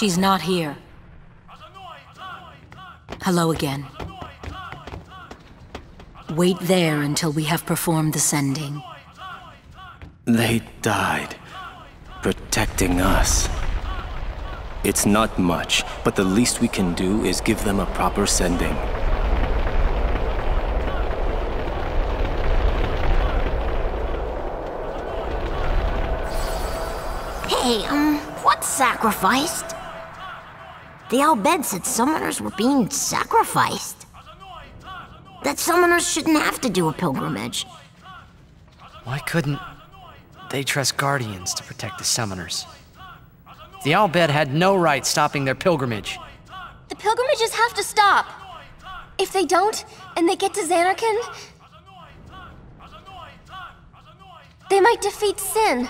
She's not here. Hello again. Wait there until we have performed the sending. They died, protecting us. It's not much, but the least we can do is give them a proper sending. Hey, um, what sacrificed? The Al Bhed said summoners were being sacrificed. That summoners shouldn't have to do a pilgrimage. Why couldn't they trust guardians to protect the summoners? The Al Bhed had no right stopping their pilgrimage. The pilgrimages have to stop. If they don't, and they get to Zanarkand, they might defeat Sin.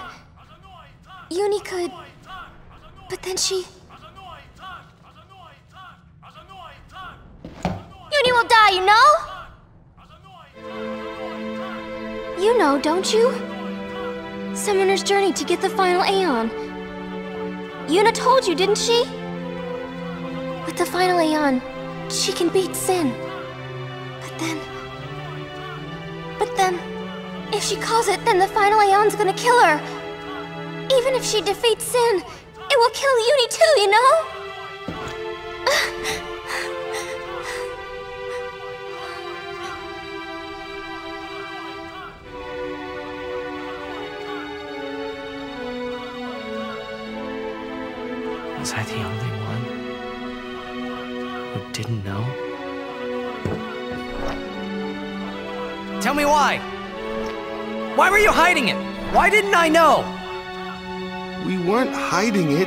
Yunie could... But then she... will die, you know? You know, don't you? Summoner's journey to get the final Aeon. Yuna told you, didn't she? With the final Aeon, she can beat Sin. But then... But then... If she calls it, then the final Aeon's gonna kill her. Even if she defeats Sin, it will kill Yunie too, you know? Why were you hiding it? Why didn't I know? We weren't hiding it.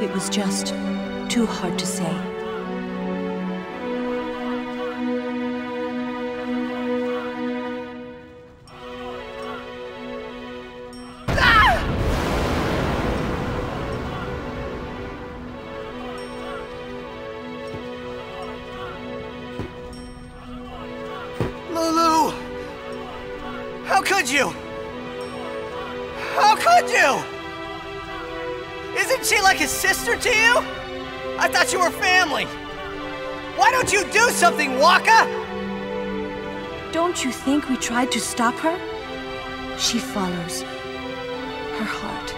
It was just too hard to say. How could you? How could you? Isn't she like a sister to you? I thought you were family. Why don't you do something, Wakka? Don't you think we tried to stop her? She follows her heart.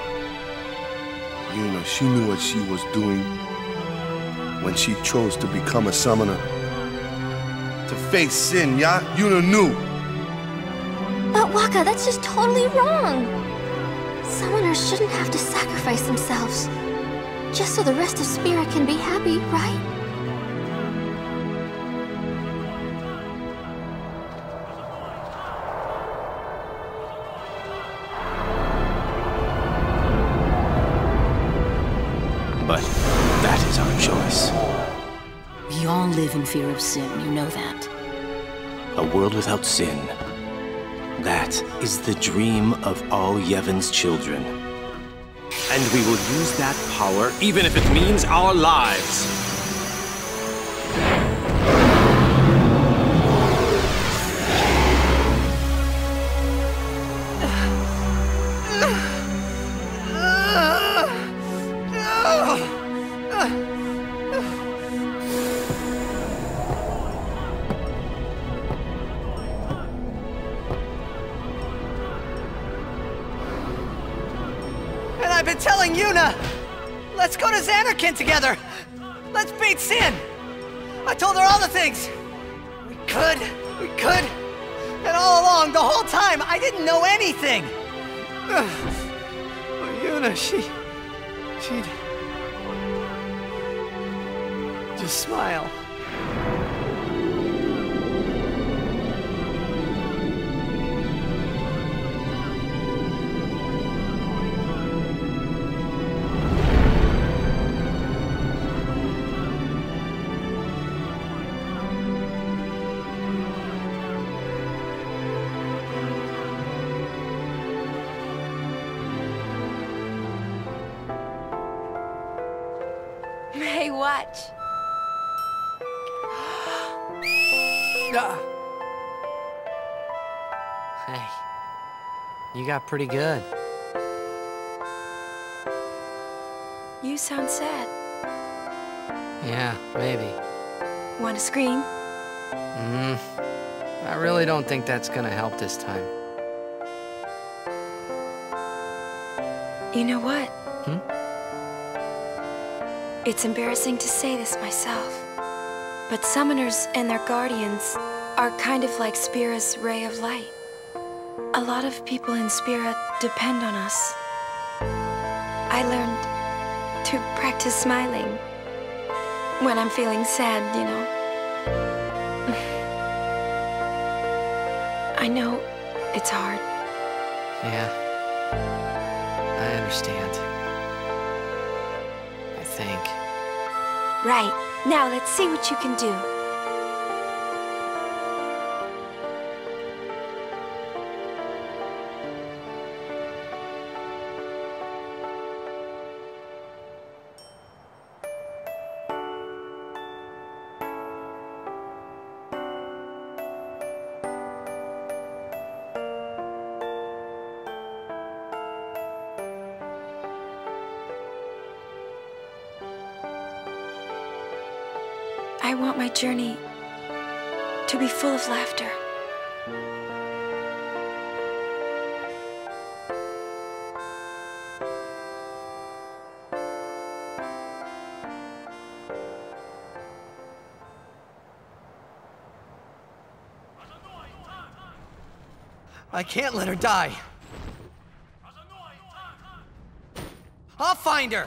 Yuna, she knew what she was doing when she chose to become a summoner. To face sin, yeah? Yuna knew. But Wakka, that's just totally wrong. Summoners shouldn't have to sacrifice themselves. Just so the rest of Spira can be happy, right? But that is our choice. We all live in fear of sin, you know that. A world without sin. That is the dream of all Yevon's children. And we will use that power even if it means our lives. Go to Zanarkand together! Let's beat Sin! I told her all the things! We could, we could! And all along, the whole time, I didn't know anything! But Yuna, she... she'd... just smile. Watch. Hey, you got pretty good. You sound sad. Yeah, maybe. Want to scream? Mm, I really don't think that's gonna help this time. You know what? Hmm? It's embarrassing to say this myself, but summoners and their guardians are kind of like Spira's ray of light. A lot of people in Spira depend on us. I learned to practice smiling when I'm feeling sad, you know. I know it's hard. Yeah. I understand. Think. Right. Now let's see what you can do. I want my journey to be full of laughter. I can't let her die. I'll find her!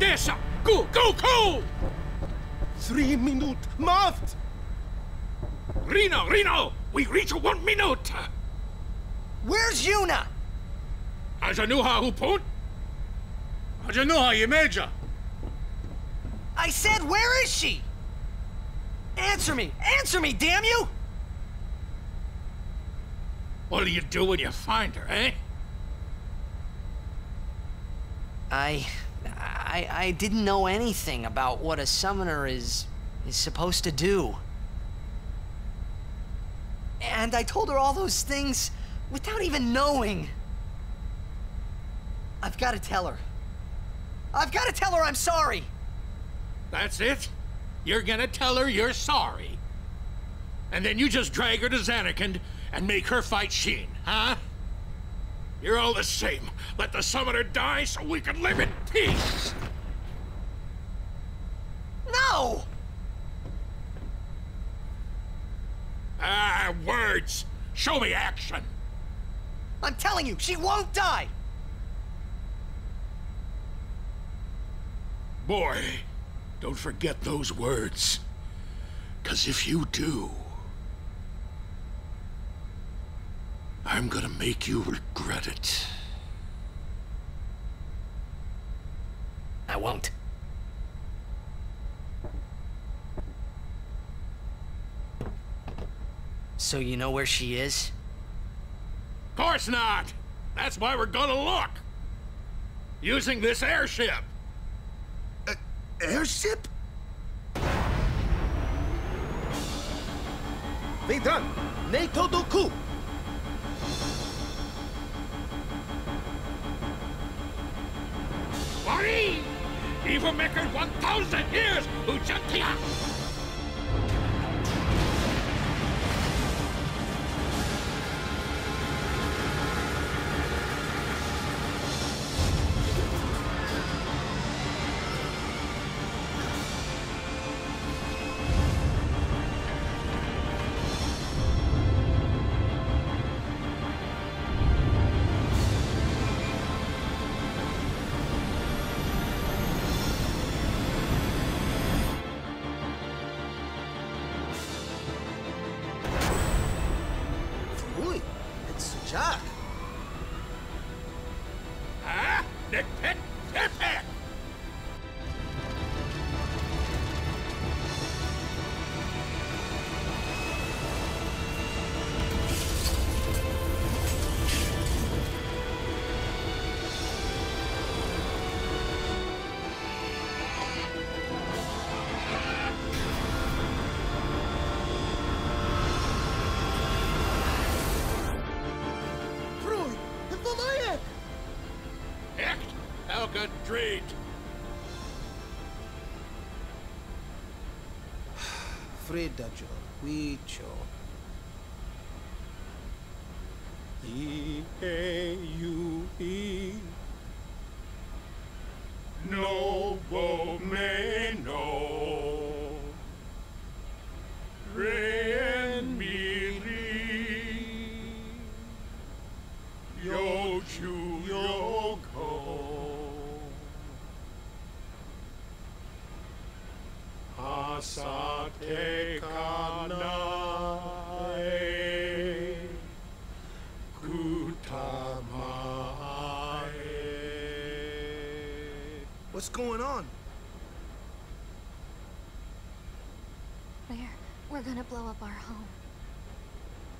Odessa! Go, go, go! Three minute marked! Reno, Reno! We reach one minute! Where's Yuna? Ajanuha hupon? Ajanuha yemeja! I said, where is she? Answer me! Answer me, damn you! What'll you do when you find her, eh? I... I... I didn't know anything about what a summoner is... is supposed to do. And I told her all those things without even knowing. I've got to tell her. I've got to tell her I'm sorry! That's it? You're gonna tell her you're sorry. And then you just drag her to Zanarkand and make her fight Sin, huh? You're all the same. Let the summoner die so we can live in peace! No! Ah, words! Show me action! I'm telling you, she won't die! Boy, don't forget those words. Cause if you do, I'm gonna make you regret it. I won't. So you know where she is? Of course not! That's why we're gonna look! Using this airship! Uh, airship? Vedran, NATO Doku! Wari! Even maker 1,000 years, Ujantia! Jack. Elke dreht. Fredaggio, Huicho. E-A-U-E Novo Meno What's going on? We're, we're gonna blow up our home.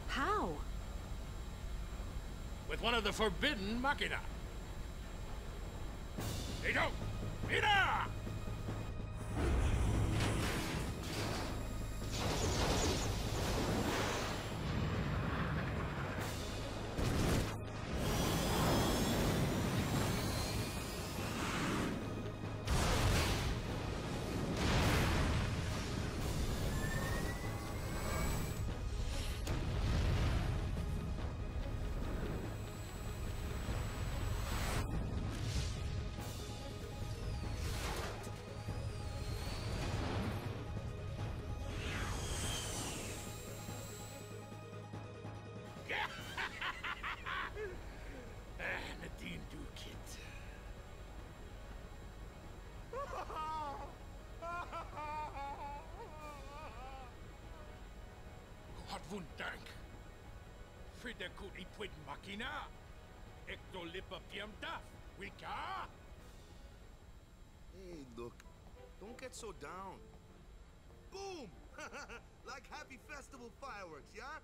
How? with one of the forbidden machina. Hey, don't! Mira! Wat vun dank. Frida kut ipwit makina. Ekto lipa piam daf. Wika? Hey, look, don't get so down. Boom! like happy festival fireworks, yeah?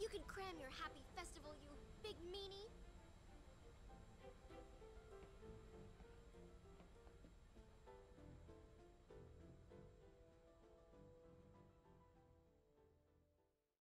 You can cram your happy festival, you big meanie.